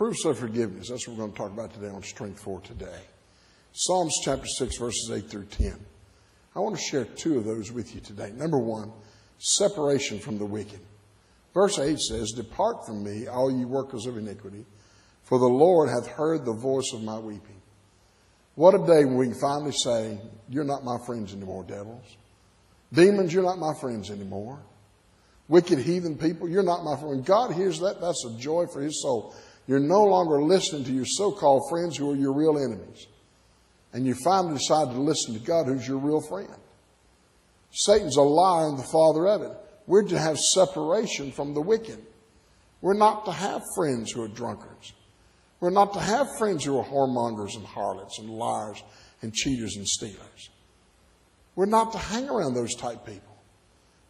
Proofs of forgiveness. That's what we're going to talk about today on Strength for Today. Psalms chapter 6, verses 8 through 10. I want to share two of those with you today. Number one, separation from the wicked. Verse 8 says, Depart from me, all ye workers of iniquity, for the Lord hath heard the voice of my weeping. What a day when we can finally say, You're not my friends anymore, devils. Demons, you're not my friends anymore. Wicked heathen people, you're not my friend. When God hears that, that's a joy for his soul. You're no longer listening to your so called friends who are your real enemies. And you finally decide to listen to God, who's your real friend. Satan's a liar and the father of it. We're to have separation from the wicked. We're not to have friends who are drunkards. We're not to have friends who are whoremongers and harlots and liars and cheaters and stealers. We're not to hang around those type people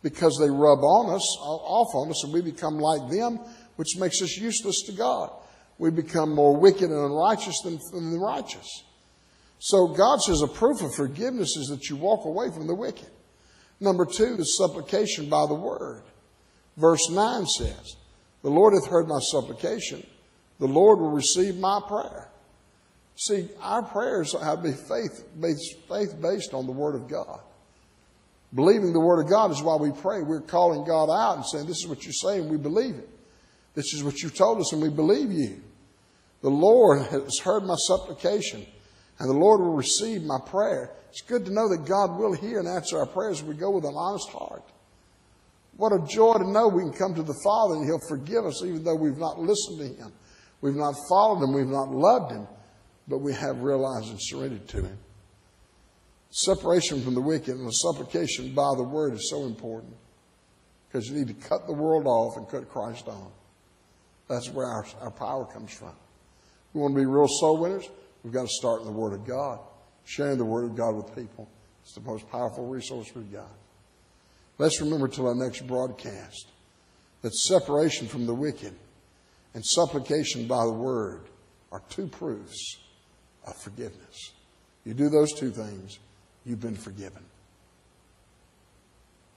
because they rub on us, off on us, and we become like them, which makes us useless to God. We become more wicked and unrighteous than, than the righteous. So God says a proof of forgiveness is that you walk away from the wicked. Number two, the supplication by the word. Verse 9 says, The Lord hath heard my supplication. The Lord will receive my prayer. See, our prayers have to be faith based, faith based on the Word of God. Believing the Word of God is why we pray. We're calling God out and saying, This is what you're saying, we believe it. This is what you told us, and we believe you. The Lord has heard my supplication, and the Lord will receive my prayer. It's good to know that God will hear and answer our prayers if we go with an honest heart. What a joy to know we can come to the Father and He'll forgive us even though we've not listened to Him. We've not followed Him. We've not loved Him. But we have realized and surrendered to Him. Separation from the wicked and the supplication by the Word is so important because you need to cut the world off and cut Christ on. That's where our, our power comes from. We want to be real soul winners. We've got to start in the Word of God sharing the Word of God with people. It's the most powerful resource we've got. Let's remember till our next broadcast that separation from the wicked and supplication by the Word are two proofs of forgiveness. You do those two things, you've been forgiven.